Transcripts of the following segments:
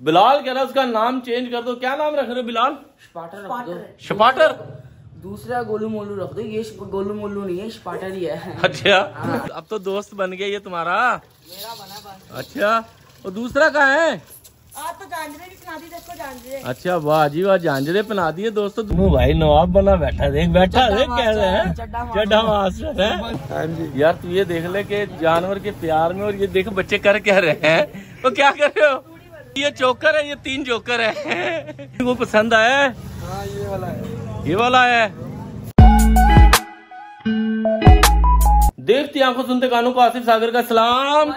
बिलाल कह रहा है उसका नाम चेंज कर दो। क्या नाम रख रहे हो बिलाल? स्पाटर रख दो। शपाटर दूसरा गोलू मोलू रख दो। ये गोलू मोलू नहीं है स्पाटर ही है। अच्छा अब तो दोस्त बन गया ये तुम्हारा। मेरा बना बस। अच्छा और दूसरा कहाँ है? आप तो भी सुना दी जानते अच्छा वाह जी वाह पहना दिए दोस्तों। तुम भाई नवाब बना बैठा देख बैठा देख कह रहे हैं। चड्ढा मास्टर। चड्ढा है। यार तू ये देख ले कि जानवर के प्यार में और ये देख बच्चे कर कह रहे हैं? वो क्या कर रहे हो? ये चोकर है ये तीन जोकर है। वो पसंद आया है? हाँ ये वाला है। ये वाला है। देखती आँखों सुनते कानों को आसिफ सागर का सलाम।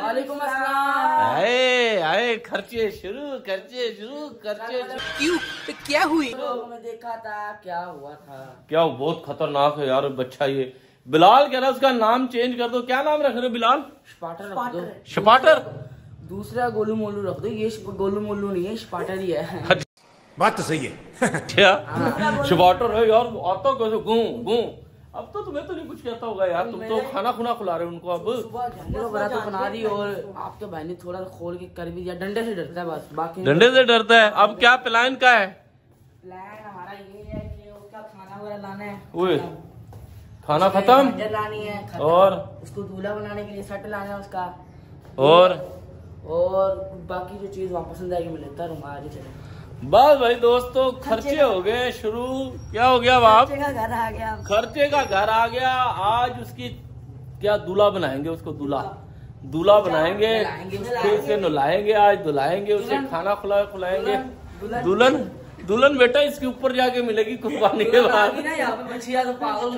आए आए खर्चे शुरू खर्चे शुरू खर्चे शुरू। क्यों? तो क्या हुई? मैंने देखा था क्या हुआ था? क्या वो बहुत खतरनाक है यार बच्चा ये। बिलाल कह रहा है उसका नाम चेंज कर दो। क्या नाम रख रहे हो बिलाल? स्पाटर रख शपाटर दूसरा गोलू मोलू रख दो ये गोलू मोलू नहीं है स्पाटर ही है। बात तो सही है। क्या शपाटर है यार आता कैसे गूं गूं अब तो तुम्हें तो नहीं कुछ कहता होगा यार तुम तो खाना खुना खिला रहे हो उनको अब। सुबह तो बना दी। और आपके भाई ने थोड़ा खोल के कर भी दिया डंडे से डरता है बस बाकी डंडे से डरता है। अब क्या प्लान का है? प्लान हमारा ये है कि उसका खाना वगैरह लाना है। खाना। खत्म? लानी है और? उसको दूल्हा बनाने के लिए सेट लाना है उसका। और? और बाकी जो चीज़ वहाँ पसंद आएगी मैं लेता रहूँगा आगे चले बस भाई दोस्तों खर्चे हो गए शुरू। क्या हो गया बाप खर्चे का घर आ गया। खर्चे का घर आ गया। आज उसकी क्या दूल्हा बनाएँगे उसको? दूल्हा। दूल्हा। बनाएँगे। फिर उसे नहलाएँगे। आज दुलाएँगे उसे खाना खुला खुलाएँगे। दुल्हन। दुल्हन। बेटा इसके ऊपर जाके मिलेगी कुर्बानी के बाद। तो हो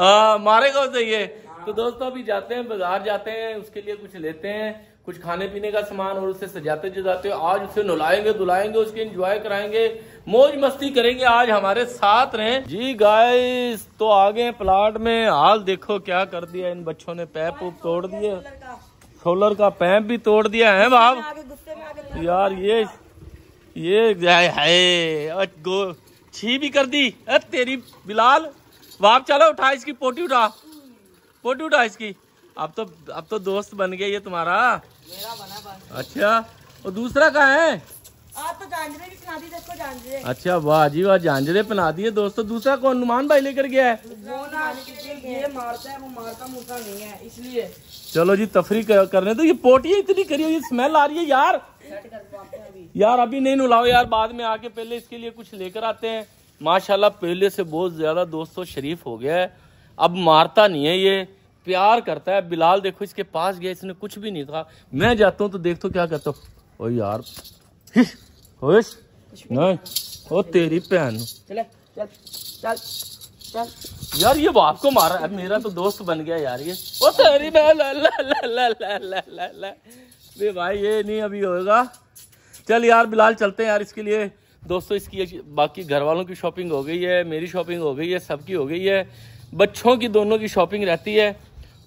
हाँ मारेगा उसे ये। तो दोस्तों अभी जाते हैं बाज़ार जाते हैं उसके लिए कुछ लेते हैं। कुछ खाने पीने का सामान और उसे सजाते सजाते आज उसे नहलाएँगे दुलाएँगे उसके एंजॉय कराएँगे। मौज मस्ती करेंगे। आज हमारे साथ रहे। जी गाइस तो आगे प्लाट में। हाल देखो क्या कर दिया इन बच्चों ने। पैप उप तोड़ दिए। सोलर का पैप भी तोड़ दिया है बाप। यार ये ये गो छी भी कर दी। अ, तेरी बिलाल। बाप चलो उठा इसकी पोटी उठा। पोटी उठा इसकी। अब तो अब तो दोस्त बन गया ये तुम्हारा। मेरा बना बस। अच्छा और दूसरा कहाँ है? आप तो जानते भी सुना दी इसको जानते हैं अच्छा वाह जी वाह झांझरे पहना दिए दोस्तों। दूसरा कौन? नुमान भाई लेकर गया है। वो ना ये मारता है वो मारता मुरता नहीं है इसलिए। चलो जी तफरी कर- करने तो ये पोटिया इतनी करी हुई स्मेल आ रही है यार। अभी। यार अभी नहीं नुलाओ यार बाद में आके पहले इसके लिए कुछ लेकर आते हैं। माशाल्लाह पहले से बहुत ज़्यादा दोस्तों शरीफ हो गया है। अब मारता नहीं है ये। प्यार करता है। बिलाल देखो इसके पास गया इसने कुछ भी नहीं कहा। मैं जाता हूँ तो देख तो क्या करता हूँ। ओ यार नहीं ओ तेरी बहन। यार ये बाप को मारा। है मेरा तो दोस्त बन गया यार ये। ओ तेरी बहन भाई ये नहीं अभी होगा। चल यार बिलाल चलते हैं यार इसके लिए। दोस्तों इसकी बाकी घर वालों की शॉपिंग हो गई है मेरी शॉपिंग हो गई है सबकी हो गई है। बच्चों की दोनों की शॉपिंग रहती है।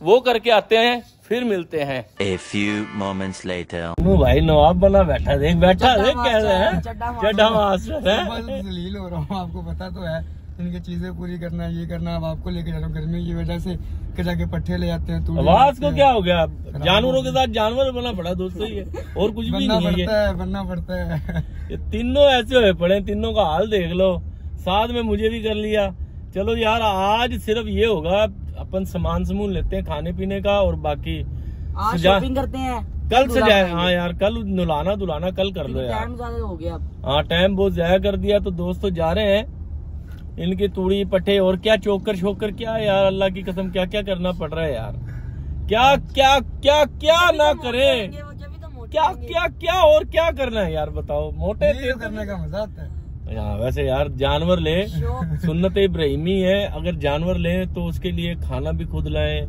वो करके आते हैं फिर मिलते हैं। A few moments later. भाई नवाब बना बैठा देख बैठा देख कह रहे हैं? चड्ढा मास्टर। है? जलील हो रहा हूँ आपको पता तो है। इनकी चीज़ें पूरी करना ये करना अब आपको लेके जा रहा हूँ गर्मी की वजह से के जाके पट्ठे ले जाते हैं आवाज़ को क्या हो। गया? जानवरों के साथ जानवर बना पड़ा दोस्तों ये। और कुछ भी बनना नहीं है। पड़ता है बनना पड़ता है। ये तीनों ऐसे हुए पड़े तीनों का हाल देख लो। साथ में मुझे भी कर लिया। चलो यार आज सिर्फ़ ये होगा अपन सामान समून लेते हैं खाने पीने का और बाकी सजा- शॉपिंग करते हैं। कल सजाए बनाएँगे। हाँ। यार कल नुलाना दुलाना कल कर लो यार। टाइम ज़्यादा हो गया हाँ टाइम बहुत ज़्यादा कर दिया तो दोस्तों जा रहे हैं। इनकी तूड़ी पट्टे और क्या चोकर शोकर क्या यार अल्लाह की कसम क्या क्या करना पड़ रहा है यार। क्या क्या क्या क्या ना करें। जब भी तो क्या क्या क्या और क्या करना है यार बताओ। मोटे तो करने का मज़ा आता है हाँ। वैसे यार जानवर ले सुन्नत इब्राहिमी है अगर जानवर ले तो उसके लिए खाना भी खुद लाएँ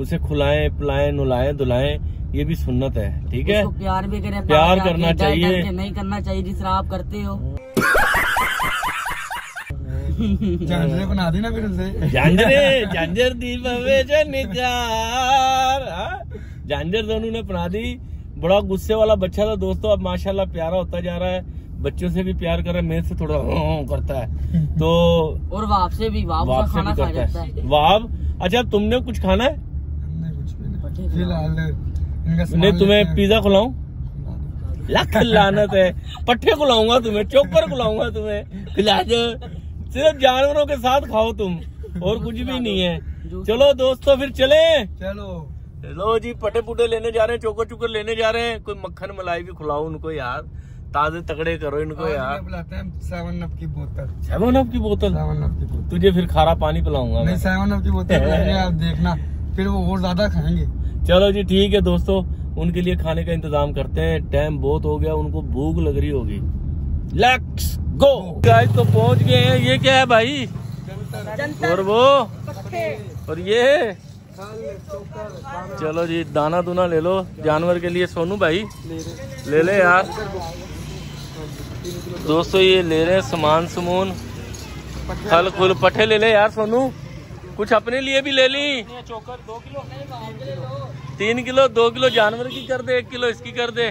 उसे खुलाएँ पिलाएँ नुलाएँ धुलाएँ ये भी सुन्नत है ठीक है? प्यार भी करें प्यार करना चाहिए। नहीं करना चाहिए जिस तरह आप करते हो। झांझरे बना दी ना फिर उसे। झांझरे झांझर दी भवे निकार झांझर दोनों ने बना दी। बड़ा गुस्से वाला बच्चा था दोस्तों अब माशाल्लाह प्यारा होता जा रहा है। बच्चों से भी प्यार कर रहा है मेरे से थोड़ा हाँ, हाँ करता है। तो और वाप से भी वाप वाप से खाना भी खा करता जाता है। है वाह अच्छा तुमने कुछ खाना है? नहीं। तुम्हें पिज्जा खुलाऊ? लख लानत है। पट्टे खुलाऊँगा तुम्हें चोकर खुलाऊँगा तुम्हें। खिला दो। सिर्फ़ जानवरों के साथ खाओ तुम और कुछ भी नहीं है। चलो दोस्तों फिर चले। चलो। लो जी पटे पुटे लेने जा रहे हैं चोकर चुकर लेने जा रहे हैं। कोई मक्खन मलाई भी खिलाओ उनको यार। ताजे तगड़े करो इनको यार। बुलाते हैं सेवन अप की बोतल। सेवन अप की बोतल? सेवन अप की बोतल। तुझे फिर खारा पानी पिलाऊँगा नहीं सेवन अप की बोतल आप देखना। फिर वो और ज़्यादा खाएँगे। चलो जी ठीक है दोस्तों उनके लिए खाने का इंतज़ाम करते हैं। टाइम बहुत हो गया उनको भूख लग रही होगी। लेट्स गो गाइस तो पहुँच गए हैं। ये क्या है भाई? और वो? और ये चलो जी दाना दुना ले लो। जानवर के लिए सोनू भाई। ले ले यार। दोस्तों ये ले रहे हैं सामान समून। फल फूल पट्टे ले ले यार सोनू। कुछ अपने लिए भी ले ली। चोकर दो किलो तीन किलो दो किलो जानवर की कर दे एक किलो इसकी कर दे।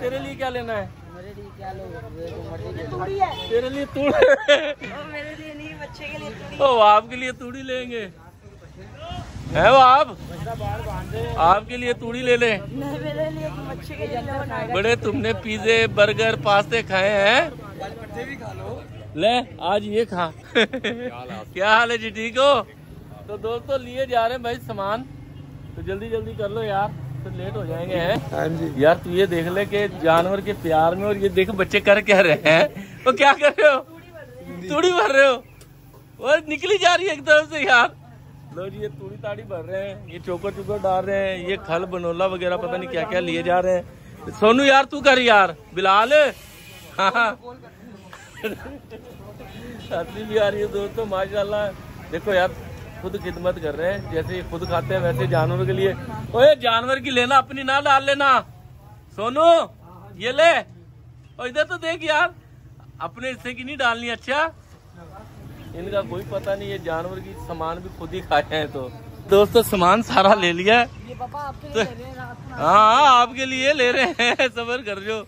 तेरे लिए क्या लेना है? तेरे लिए तूड़ी मेरे लिए नहीं बच्चे के लिए ओ आपके लिए तूड़ी लेंगे। है वो आप? आपके लिए तूड़ी ले ले। तो बड़े तुमने पिज्जे बर्गर पास्ते खाए हैं? ले आज ये खा। क्या हाल है जी ठीक हो? तो दोस्तों लिए जा रहे हैं भाई सामान। तो जल्दी जल्दी कर लो यार तो लेट हो जाएँगे हैं? हाँ यार तू ये देख ले कि जानवर के प्यार में और ये देख बच्चे कर क्या रहे हैं? वो क्या कर रहे हो? तूड़ी भर रहे हो। और निकली जा रही है एक तरफ़ से यार। लो जी, ये तूड़ी ताड़ी भर रहे हैं, ये चोकर चुकर डाल रहे हैं, ये खल बनोला वगैरह पता नहीं क्या क्या लिए जा रहे हैं। सोनू यार, तू कर यार, बिलाल। हाँ भी आ है दोस्तों, माशाल्लाह। देखो यार, खुद खिदमत कर रहे हैं, जैसे ये खुद खाते हैं, वैसे जानवर के लिए। ओए, जानवर की लेना, अपनी ना डाल लेना। सोनू, ये ले। और इधर तो देख यार, अपने हिस्से की नहीं डालनी अच्छा? इनका कोई पता नहीं है जानवर की सामान भी खुद ही खाए हैं तो। दोस्तों सामान सारा ले लिया। है तो, हाँ आपके लिए ले रहे हैं। सबर कर जो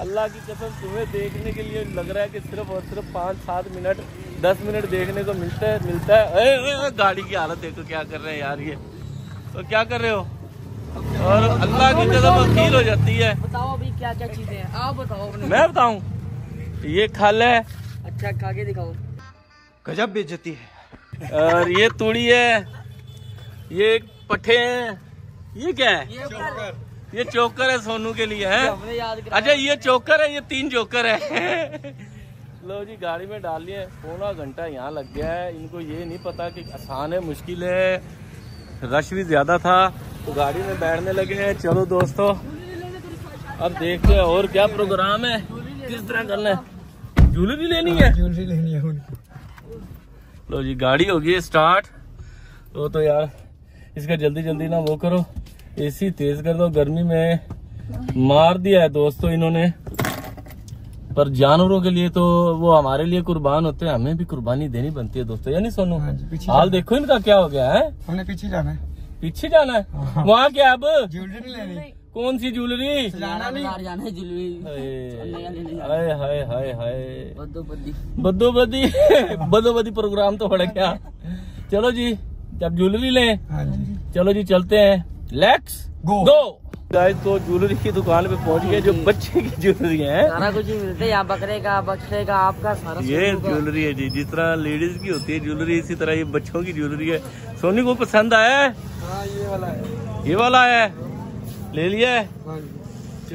अल्लाह की कसम तुम्हें देखने के लिए लग रहा है कि सिर्फ़ और सिर्फ़ पाँच सात मिनट दस मिनट देखने को मिलता है मिलता है। ए, ए, ए, गाड़ी की हालत देखो क्या कर रहे हैं यार ये। तो क्या कर रहे हो? और अल्लाह की कसम वकील हो जाती है। बताओ अभी क्या क्या चीज़ें हैं। आप बताओ मैं बताऊँ ये खल है। अच्छा खा के दिखाओ। गजब बेइज्जती है। और ये तूड़ी है ये पट्टे हैं ये क्या है? ये चोकर। है सोनू के लिए है? हमने याद करा अच्छा ये चोकर है ये तीन जोकर है। लो जी गाड़ी में डाल लिए पौना घंटा यहाँ लग गया है। इनको ये नहीं पता कि आसान है मुश्किल है। रश भी ज़्यादा था तो गाड़ी में बैठने लगे हैं। चलो दोस्तों अब देखते हैं और क्या प्रोग्राम है किस तरह करना है। ज्वेलरी लेनी है ज्वेलरी लेनी है उनको। लो जी गाड़ी होगी स्टार्ट वो तो यार इसका जल्दी जल्दी ना वो करो। एसी तेज कर दो गर्मी में मार दिया है दोस्तों इन्होंने। पर जानवरों के लिए तो वो हमारे लिए कुर्बान होते हैं हमें भी कुर्बानी देनी बनती है दोस्तों। यानी सोनू हाँ हाल देखो इनका क्या हो गया है। हमने पीछे जाना है। पीछे जाना है? वहाँ क्या अब? ज्वेलरी लेनी। कौन सी ज्वेलरी जाना नहीं। बाज़ार जाना है ज्वेलरी हाय हाय हाय हाय। बद्दो बद्दी बदो बदी बदो बदी प्रोग्राम तो बढ़ गया चलो जी जब ज्वेलरी लें हाँ चलो जी चलते हैं। Let's Go. गो गाइस तो ज्वेलरी की दुकान पे पहुँच गए जो बच्चे की ज्वेलरी है। सारा कुछ ही मिलता है। यहाँ बकरे का बक्से का आपका सारा ये ज्वेलरी है जी। जिस तरह लेडीज़ की होती है ज्वेलरी इसी तरह ये बच्चों की ज्वेलरी है। सोनी को पसंद आया है? हाँ ये वाला है। ये वाला है। ले लिया है? हाँ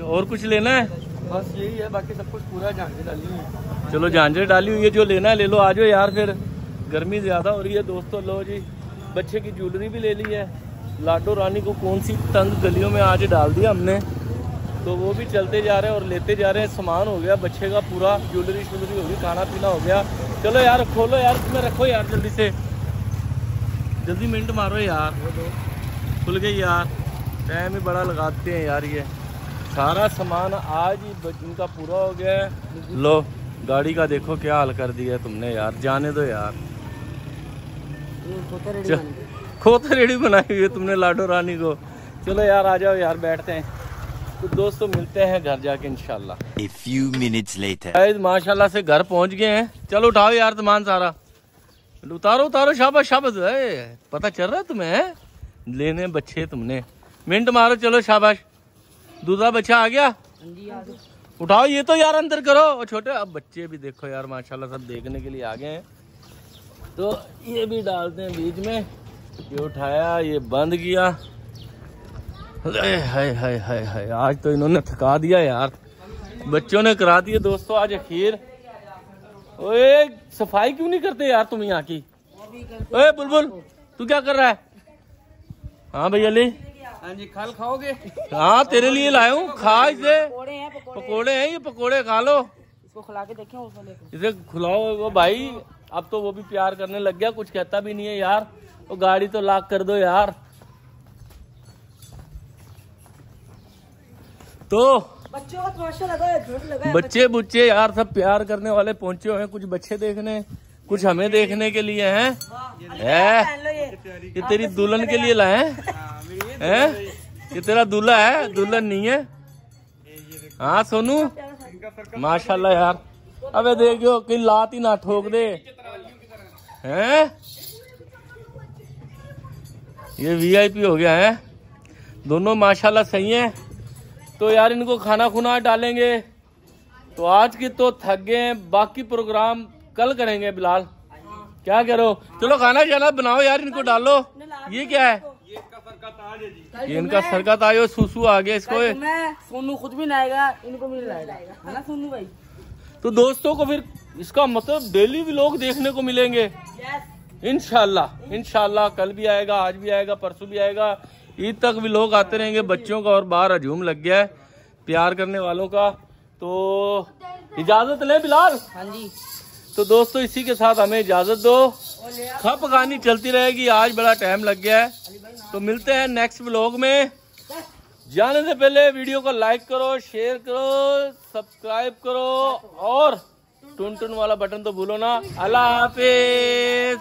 और कुछ लेना है? बस यही है बाकी सब कुछ पूरा जान डाली हुई है। चलो झांझे डाली हुई है जो लेना है ले लो आ जाओ यार फिर। गर्मी ज़्यादा हो रही है दोस्तों लो जी। बच्चे की ज्वेलरी भी ले ली है। लाडो रानी को कौन सी तंग गलियों में आज डाल दिया हमने? तो वो भी चलते जा रहे हैं और लेते जा रहे हैं। सामान हो गया बच्चे का पूरा ज्वेलरी श्वेलरी हो गई खाना पीना हो गया। चलो यार खोलो यार इसमें रखो यार जल्दी से। जल्दी मिनट मारो यार। खुल गई यार। टाइम ही बड़ा लगाते हैं यार ये। सारा सामान आज ही इनका पूरा हो गया है। लो गाड़ी का देखो क्या हाल कर दिया तुमने यार जाने दो यार। खोता रेडी बनाई हुई है तुमने लाडो रानी को। चलो यार आ जाओ यार बैठते हैं। तो दोस्तों मिलते हैं घर जाके minutes माशाल्लाह से घर पहुँच गए हैं। चलो उठाओ यार सामान सारा। उतारो उतारो शाबाश शाबाश। ए, पता चल रहा है तुम्हें? लेने बच्चे तुमने। मिनट मारो, चलो शाबाश। दूसरा बच्चा आ गया? उठाओ, ये तो यार अंदर करो। और छोटे, अब बच्चे भी देखो यार, माशाल्लाह, सब देखने के लिए आ गए हैं। तो ये भी डालते हैं बीच में। ये उठाया, ये बंद किया। हाय हाय हाय हाय, आज तो इन्होंने थका दिया यार। बच्चों ने करा दिए दोस्तों, आज अखीर। ओए, सफ़ाई क्यों नहीं करते यार तुम यहाँ की? ओए, बुलबुल, तू क्या कर रहा है? हाँ भैया अली हाँ जी खल खाओगे? हाँ तेरे लिए लाया हूँ खा इसे। पकौड़े हैं हैं ये पकोड़े खा लो। इसको खिला के देखें इसे खुलाओ वो भाई अब तो वो भी प्यार करने लग गया कुछ कहता भी नहीं है यार। वो गाड़ी तो लाक कर दो यार। तो बच्चों का तमाशा लगा है झूठ लगा है बच्चे बुच्चे। यार सब प्यार करने वाले पहुँचे हुए हैं कुछ बच्चे देखने कुछ हमें देखने के लिए हैं। है ये ये तेरी दुल्हन के लिए लाए हैं? ये तेरा दूल्हा है? दुल्हन नहीं है? हाँ सोनू? माशाल्लाह यार। अबे देखो कहीं लात ही ना ठोक दे। हैं? ये वीआईपी हो गया, है? दोनों माशाल्लाह सही हैं। तो यार, इनको खाना खुना डालेंगे। तो आज की तो थक गए बाकी प्रोग्राम कल करेंगे, बिलाल। क्या करो चलो खाना शाना बनाओ यार, इनको डालो। ये क्या है? ये इनका सर का ताज और सुसु आ गया इसको मैं सोनू खुद भी नहाएगा इनको भी नहाएगा है ना सोनू भाई? तो दोस्तों को फिर इसका मतलब डेली भी लोग देखने को मिलेंगे। इनशाला इनशाला कल भी आएगा आज भी आएगा परसों भी आएगा। ईद तक भी लोग आते रहेंगे बच्चों का और बाहर हजूम लग गया है प्यार करने वालों का। तो इजाज़त ले बिलाल। हाँ जी। तो दोस्तों, इसी के साथ हमें इजाज़त दो। खप कहानी चलती रहेगी। आज बड़ा टाइम लग गया है। तो मिलते हैं नेक्स्ट ब्लॉग में। जाने से पहले वीडियो को लाइक करो शेयर करो सब्सक्राइब करो और टून टून वाला बटन तो भूलो ना। अल्लाह हाफिज।